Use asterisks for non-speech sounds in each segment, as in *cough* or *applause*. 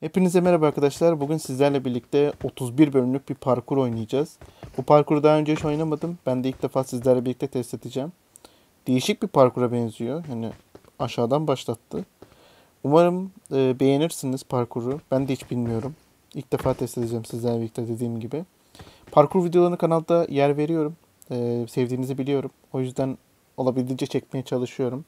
Hepinize merhaba arkadaşlar. Bugün sizlerle birlikte 31 bölümlük bir parkur oynayacağız. Bu parkuru daha önce hiç oynamadım. Ben de ilk defa sizlerle birlikte test edeceğim. Değişik bir parkura benziyor. Yani aşağıdan başlattı. Umarım e, beğenirsiniz parkuru. Ben de hiç bilmiyorum. İlk defa test edeceğim sizlerle birlikte dediğim gibi. Parkur videolarını kanalda yer veriyorum. E, sevdiğinizi biliyorum. O yüzden olabildiğince çekmeye çalışıyorum.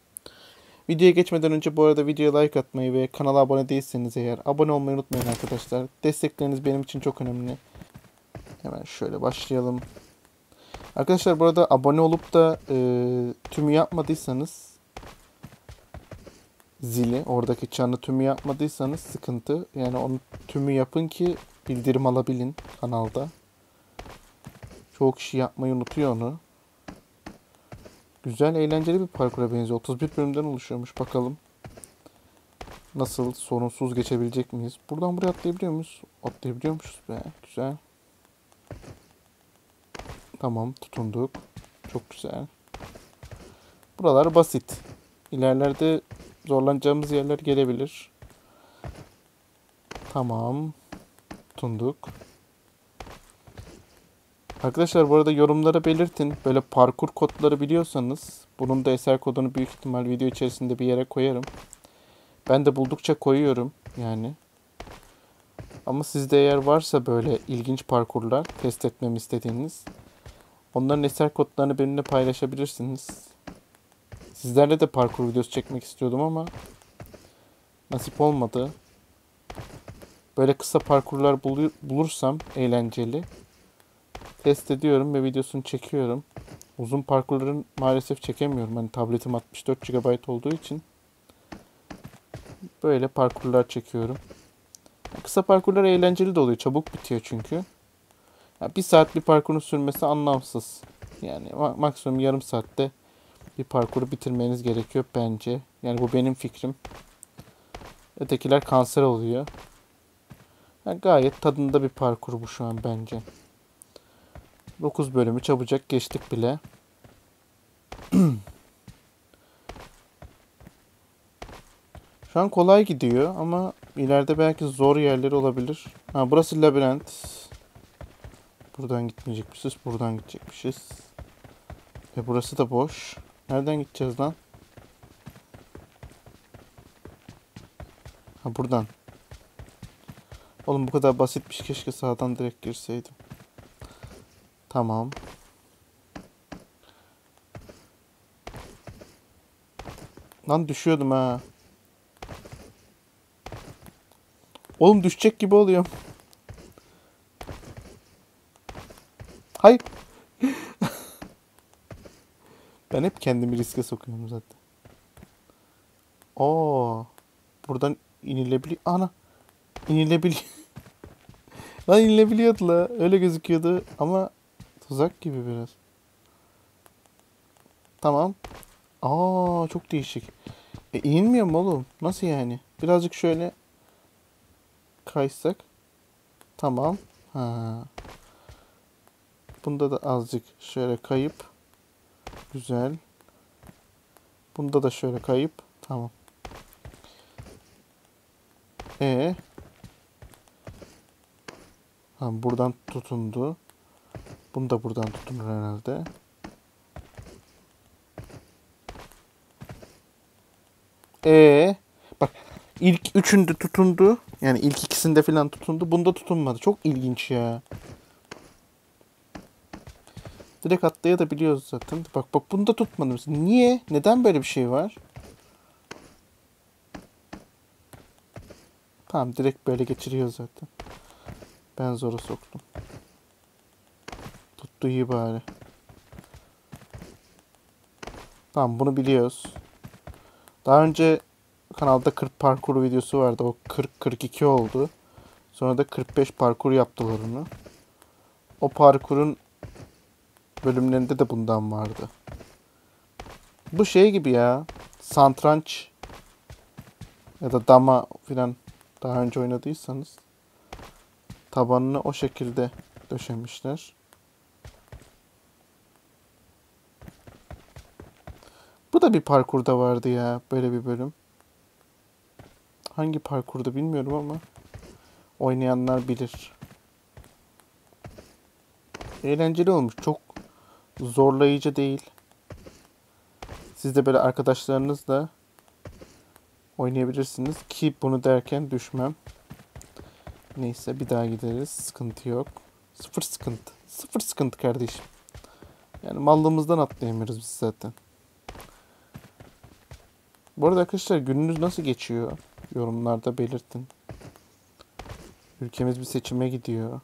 Videoya geçmeden önce bu arada videoya like atmayı ve kanala abone değilseniz eğer abone olmayı unutmayın arkadaşlar. Destekleriniz benim için çok önemli. Hemen şöyle başlayalım. Arkadaşlar burada abone olup da e, tümü yapmadıysanız zili oradaki çanı tümü yapmadıysanız sıkıntı. Yani onu tümü yapın ki bildirim alabilin kanalda. Çoğu kişi yapmayı unutuyor onu. Güzel, eğlenceli bir parkura benziyor. 31 bölümden oluşuyormuş. Bakalım. Nasıl sorunsuz geçebilecek miyiz? Buradan buraya atlayabiliyor muyuz? Atlayabiliyormuşuz be. Güzel. Tamam, tutunduk. Çok güzel. Buralar basit. İlerlerde zorlanacağımız yerler gelebilir. Tamam. Tutunduk. Arkadaşlar bu arada yorumlara belirtin. Böyle parkur kodları biliyorsanız bunun da eser kodunu büyük ihtimal video içerisinde bir yere koyarım. Ben de buldukça koyuyorum yani. Ama sizde eğer varsa böyle ilginç parkurlar test etmemi istediğiniz onların eser kodlarını benimle paylaşabilirsiniz. Sizlerle de parkur videosu çekmek istiyordum ama nasip olmadı. Böyle kısa parkurlar bulursam eğlenceli test ediyorum ve videosunu çekiyorum. Uzun parkurların maalesef çekemiyorum. Hani tabletim 64 GB olduğu için böyle parkurlar çekiyorum. Kısa parkurlar eğlenceli de oluyor. Çabuk bitiyor çünkü. Ya bir saat bir parkurun sürmesi anlamsız. Yani maksimum yarım saatte bir parkuru bitirmeniz gerekiyor bence. Yani bu benim fikrim. Ötekiler kanser oluyor. Yani gayet tadında bir parkur bu şu an bence. 9 bölümü çabucak geçtik bile. *clears throat* Şu an kolay gidiyor ama ileride belki zor yerleri olabilir. Ha burası labirent. Buradan gitmeyecekmişiz. Buradan gidecekmişiz. Ve burası da boş. Nereden gideceğiz lan? Ha buradan. Oğlum bu kadar basitmiş. Keşke sağdan direkt girseydim. Tamam. Lan düşüyordum ha. Oğlum düşecek gibi oluyorum. Hayır. *laughs* ben hep kendimi riske sokuyorum zaten. Oo. Buradan inilebiliyor. Ana. İnilebiliyor. *laughs* Lan inilebiliyordu la. Öyle gözüküyordu ama Tuzak gibi biraz. Tamam. Aa çok değişik. E inmiyor mu oğlum? Nasıl yani? Birazcık şöyle kaysak. Tamam. Ha. Bunda da azıcık şöyle kayıp. Güzel. Bunda da şöyle kayıp. Tamam. E. Ha, buradan tutundu. Bunu da buradan tutunur herhalde. Ee, bak ilk üçünde tutundu. Yani ilk ikisinde falan tutundu. Bunda tutunmadı. Çok ilginç ya. Direkt atlayabiliyoruz zaten. Bak bak bunda tutmadı mesela. Niye? Neden böyle bir şey var? Tamam direkt böyle geçiriyor zaten. Ben zora soktum. Tuttu iyi bari. Tamam bunu biliyoruz. Daha önce kanalda 40 parkur videosu vardı. O 40-42 oldu. Sonra da 45 parkur yaptılar onu. O parkurun bölümlerinde de bundan vardı. Bu şey gibi ya. Santranç ya da dama filan daha önce oynadıysanız tabanını o şekilde döşemişler. Da bir parkurda vardı ya böyle bir bölüm. Hangi parkurda bilmiyorum ama. Oynayanlar bilir. Eğlenceli olmuş. Çok zorlayıcı değil. Siz de böyle arkadaşlarınızla oynayabilirsiniz ki bunu derken düşmem. Neyse bir daha gideriz. Sıkıntı yok. Sıfır sıkıntı. Sıfır sıkıntı kardeşim. Yani mallığımızdan atlayamıyoruz biz zaten. Bu arada arkadaşlar gününüz nasıl geçiyor? Yorumlarda belirtin. Ülkemiz bir seçime gidiyor.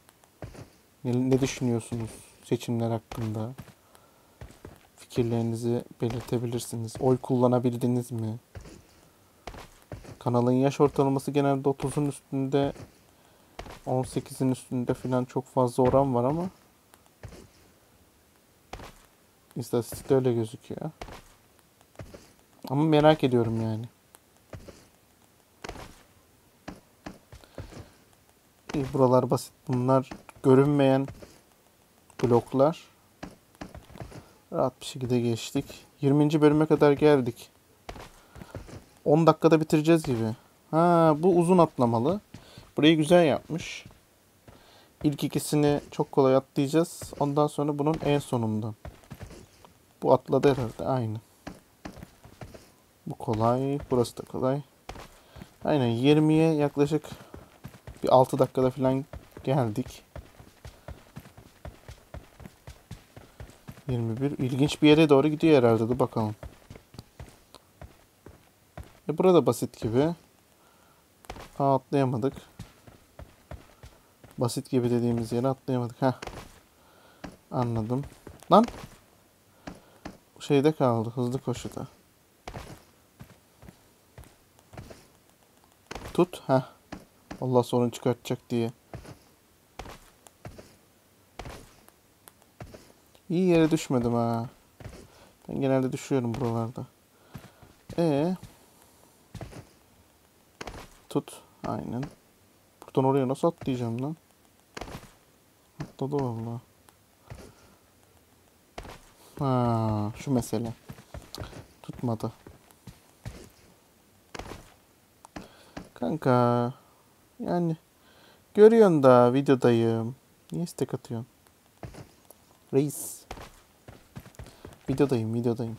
Ne, ne düşünüyorsunuz seçimler hakkında? Fikirlerinizi belirtebilirsiniz. Oy kullanabildiniz mi? Kanalın yaş ortalaması genelde 30'un üstünde 18'in üstünde falan çok fazla oran var ama İstatistikte öyle gözüküyor. Ama merak ediyorum yani. İyi, buralar basit. Bunlar görünmeyen bloklar. Rahat bir şekilde geçtik. 20. bölüme kadar geldik. 10 dakikada bitireceğiz gibi. Ha bu uzun atlamalı. Burayı güzel yapmış. İlk ikisini çok kolay atlayacağız. Ondan sonra bunun en sonundan. Bu atladı herhalde. Aynı. Bu kolay. Burası da kolay. Aynen 20'ye yaklaşık bir 6 dakikada falan geldik. 21. İlginç bir yere doğru gidiyor herhalde. Dur bakalım. E burada basit gibi. Aa, atlayamadık. Basit gibi dediğimiz yere atlayamadık. Heh. Anladım. Lan şeyde kaldı. Hızlı koşuda. Tut. ha. Allah sorun çıkartacak diye. İyi yere düşmedim ha. Ben genelde düşüyorum buralarda. E Tut. Aynen. Buradan oraya nasıl atlayacağım lan? Atladı vallahi. Ha, şu mesele. Tutmadı. Kanka. Yani görüyorsun da videodayım. Niye istek atıyorsun? Reis. Videodayım, videodayım.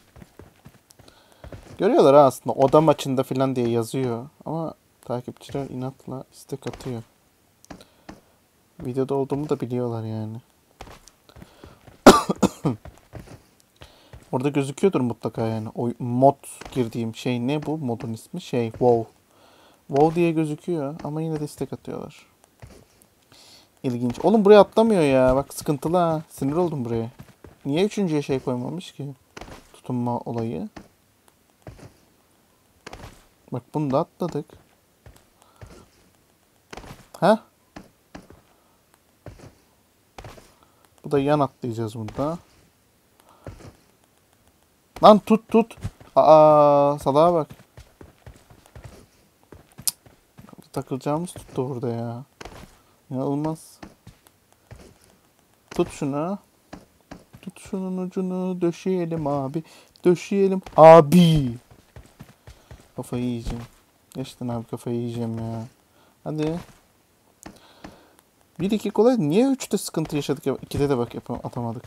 Görüyorlar aslında oda maçında falan diye yazıyor. Ama takipçiler inatla istek atıyor. Videoda olduğumu da biliyorlar yani. *coughs* Orada gözüküyordur mutlaka yani. O mod girdiğim şey ne bu? Modun ismi şey WoW. WoW diye gözüküyor ama yine de istek atıyorlar. İlginç. Oğlum buraya atlamıyor ya. Bak sıkıntılı ha. Sinir oldum buraya. Niye üçüncüye şey koymamış ki? Tutunma olayı. Bak bunu da atladık. Ha? Bu da yan atlayacağız burada. Lan tut tut. Aa salağa bak. Takılacağımız tuttu burada ya. İnanılmaz. Tut şunu. Tut şunun ucunu döşeyelim abi. Döşeyelim abi. Kafayı yiyeceğim. Geçtin abi kafayı yiyeceğim ya. Hadi. Bir iki kolay. Niye üçte sıkıntı yaşadık ya? İkide de bak atamadık.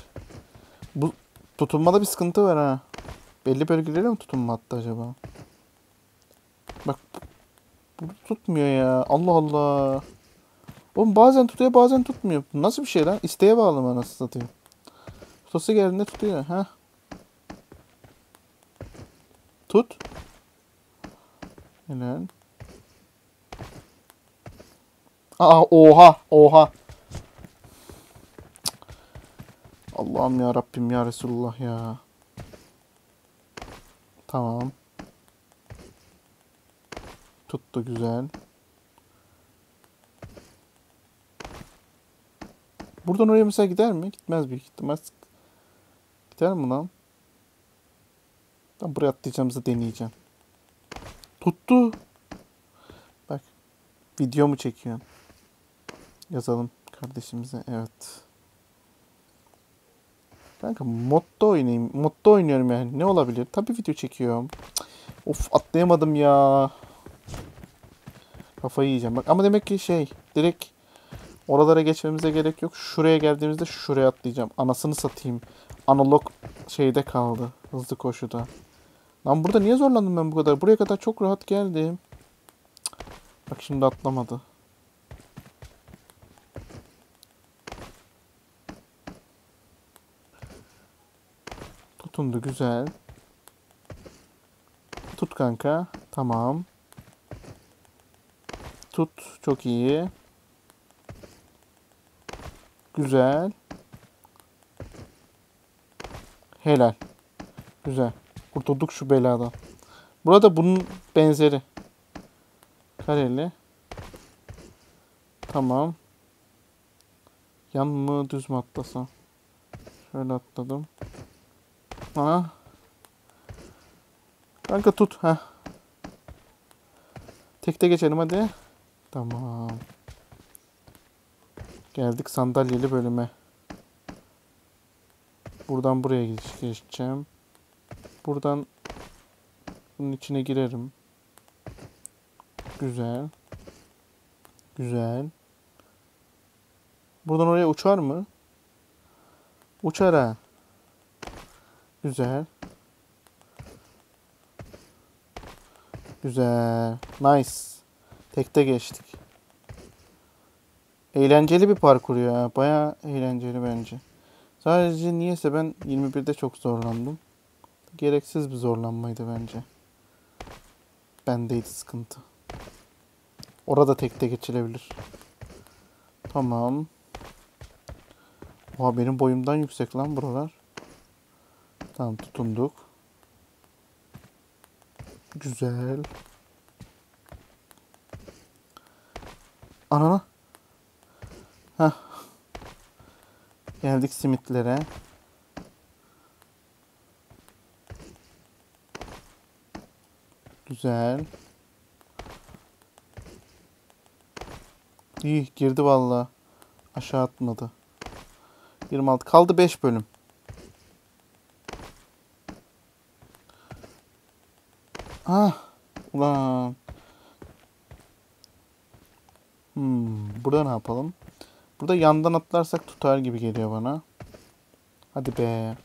Bu tutunmada bir sıkıntı var ha. Belli bölgelere mi tutunma attı acaba? Bak tutmuyor ya. Allah Allah. Oğlum bazen tutuyor bazen tutmuyor. Nasıl bir şey lan? İsteğe bağlı mı nasıl satayım? Tutası geldiğinde tutuyor. ha? Tut. Helal. Aa oha oha. Allah'ım ya Rabbim ya Resulullah ya. Tamam. Tuttu güzel. Buradan oraya mesela gider mi? Gitmez büyük ihtimal. Gider mi lan? Ben buraya atlayacağımızı deneyeceğim. Tuttu. Bak. Video mu çekiyorsun? Yazalım kardeşimize. Evet. Kanka modda oynayayım. Modda oynuyorum yani. Ne olabilir? Tabii video çekiyorum. Of atlayamadım ya. Kafayı yiyeceğim. Bak ama demek ki şey direkt oralara geçmemize gerek yok. Şuraya geldiğimizde şuraya atlayacağım. Anasını satayım. Analog şeyde kaldı. Hızlı koşuda. Lan burada niye zorlandım ben bu kadar? Buraya kadar çok rahat geldim. Bak şimdi atlamadı. Tutundu güzel. Tut kanka. Tamam. Tut. Çok iyi. Güzel. Helal. Güzel. Kurtulduk şu beladan. Burada bunun benzeri. Kareli. Tamam. Yan mı düz mü atlasam? Şöyle atladım. Ha. Kanka tut. ha. Tekte geçelim hadi. Tamam. Geldik sandalyeli bölüme. Buradan buraya geç geçeceğim. Buradan bunun içine girerim. Güzel. Güzel. Buradan oraya uçar mı? Uçar ha. Güzel. Güzel. Nice. Tekte geçtik. Eğlenceli bir parkur ya. Baya eğlenceli bence. Sadece niyeyse ben 21'de çok zorlandım. Gereksiz bir zorlanmaydı bence. Bendeydi sıkıntı. Orada tekte geçilebilir. Tamam. Oha benim boyumdan yüksek lan buralar. Tamam tutunduk. Güzel. Anana. Heh. Geldik simitlere. Güzel. İyi girdi valla. Aşağı atmadı. 26 kaldı 5 bölüm. Ah ulan. Hmm, burada ne yapalım? Burada yandan atlarsak tutar gibi geliyor bana. Hadi be.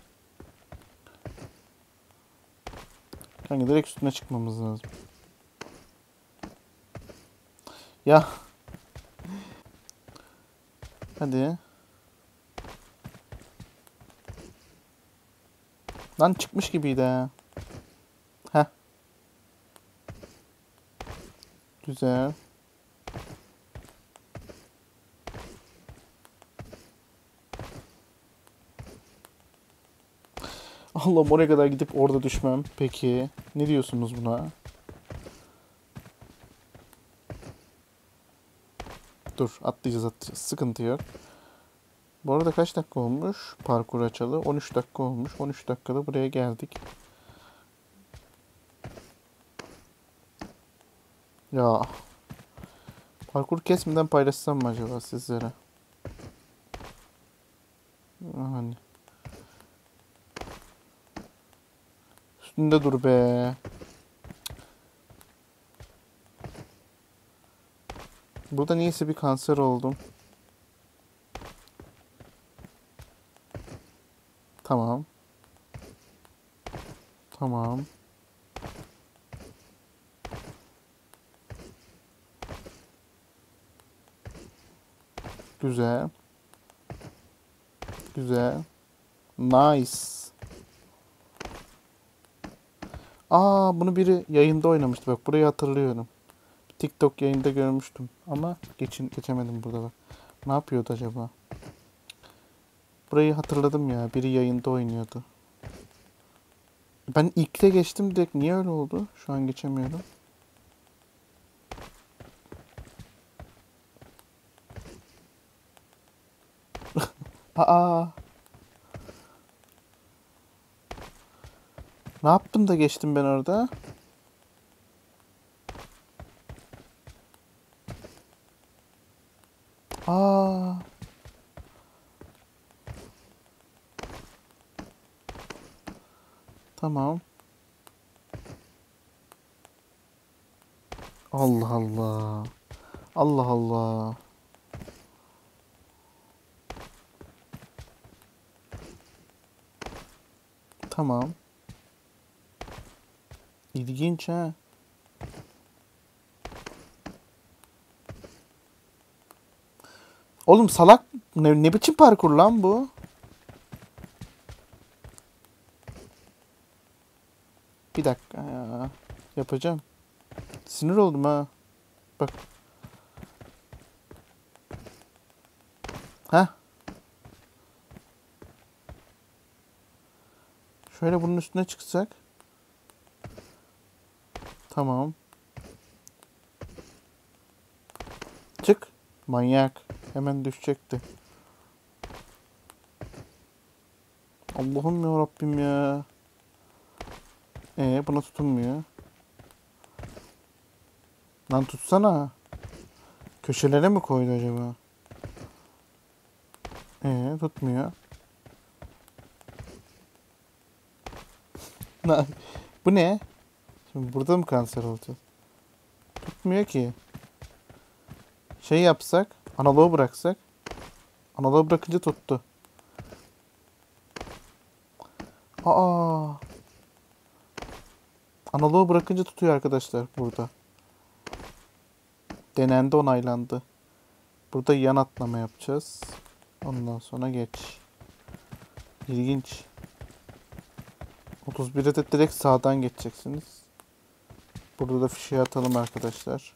Kanka direkt üstüne çıkmamız lazım. Ya. Hadi. Lan çıkmış gibiydi ha. Heh. Güzel. Allah'ım oraya kadar gidip orada düşmem. Peki. Ne diyorsunuz buna? Dur atlayacağız atlayacağız. Sıkıntı yok. Bu arada kaç dakika olmuş? Parkur açalı. 13 dakika olmuş. 13 dakikada buraya geldik. Ya. Parkur kesmeden paylaşsam mı acaba sizlere? Hani. Üstünde dur be. Burada niyeyse bir kanser oldum. Tamam. Tamam. Güzel. Güzel. Nice. Aa bunu biri yayında oynamıştı bak burayı hatırlıyorum. TikTok yayında görmüştüm ama geçin geçemedim burada bak. Ne yapıyordu acaba? Burayı hatırladım ya. Biri yayında oynuyordu. Ben ilkte geçtim direkt. Niye öyle oldu? Şu an geçemiyorum. *laughs* Aa. Ne yaptım da geçtim ben orada? Aa. Tamam. Allah Allah. Allah Allah. Tamam. İlginç ha. Oğlum salak ne, ne biçim parkur lan bu? Bir dakika ya. Yapacağım. Sinir oldum ha. Bak. Ha? Şöyle bunun üstüne çıksak. Tamam. Çık. Manyak. Hemen düşecekti. Allah'ım ya Rabbim ya. Ee buna tutunmuyor. Lan tutsana. Köşelere mi koydu acaba? Ee tutmuyor. *laughs* Bu ne? Şimdi burada mı kanser olacağız? Tutmuyor ki. Şey yapsak, analoğu bıraksak. Analoğu bırakınca tuttu. Aa. Analoğu bırakınca tutuyor arkadaşlar burada. Denendi onaylandı. Burada yan atlama yapacağız. Ondan sonra geç. İlginç. 31'e de direkt sağdan geçeceksiniz. Burada da fişeği atalım arkadaşlar.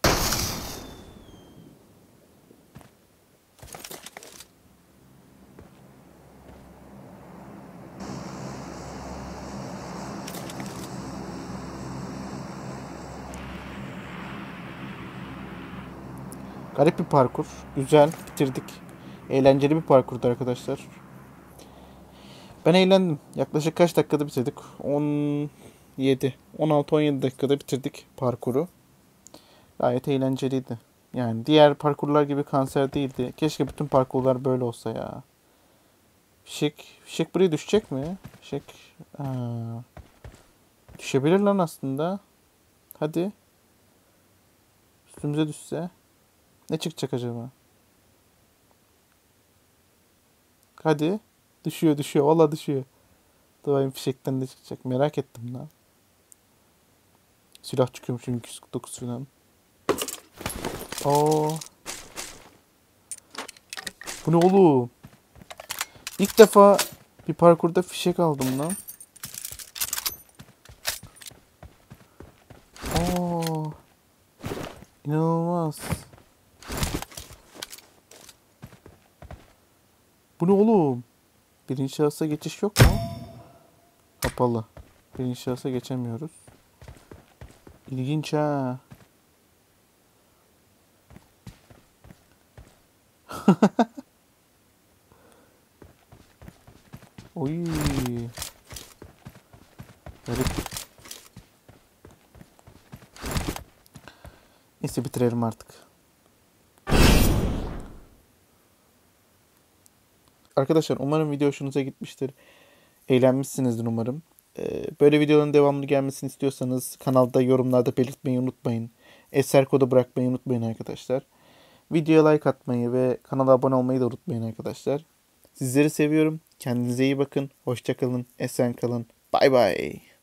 Garip bir parkur. Güzel. Bitirdik. Eğlenceli bir parkurdu arkadaşlar. Ben eğlendim. Yaklaşık kaç dakikada bitirdik? 17, 16-17 dakikada bitirdik parkuru. Gayet eğlenceliydi. Yani diğer parkurlar gibi kanser değildi. Keşke bütün parkurlar böyle olsa ya. Fişek, fişek buraya düşecek mi? Fişek, aa, düşebilir lan aslında. Hadi. Üstümüze düşse. Ne çıkacak acaba? Hadi. Düşüyor düşüyor. Valla düşüyor. Dur fişekten de çıkacak. Merak ettim lan. Silah çıkıyormuş çünkü 249 falan. Aa. Bu ne oğlum? İlk defa bir parkurda fişek aldım lan. Aa. İnanılmaz. Bu ne oğlum? Birinci şahısa geçiş yok mu? Kapalı. Birinci şahısa geçemiyoruz. İlginç ha. *laughs* Oy. Garip. Neyse bitirelim artık. Arkadaşlar umarım video hoşunuza gitmiştir. Eğlenmişsinizdir umarım. Ee, böyle videoların devamlı gelmesini istiyorsanız kanalda yorumlarda belirtmeyi unutmayın. Eser kodu bırakmayı unutmayın arkadaşlar. Videoya like atmayı ve kanala abone olmayı da unutmayın arkadaşlar. Sizleri seviyorum. Kendinize iyi bakın. Hoşçakalın. Esen kalın. Bay bay.